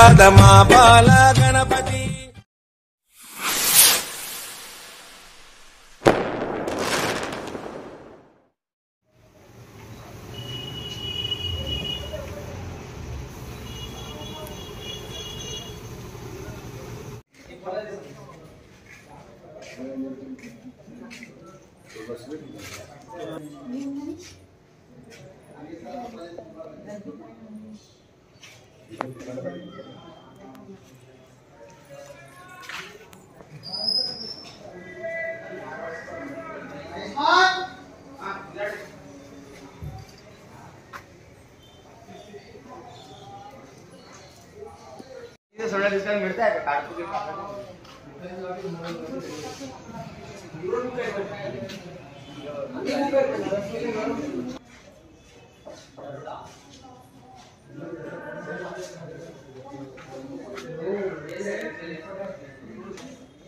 ప్రసాద మా Bala Ganapathi Thank you. Soda discount मिळत आहे का कार्ड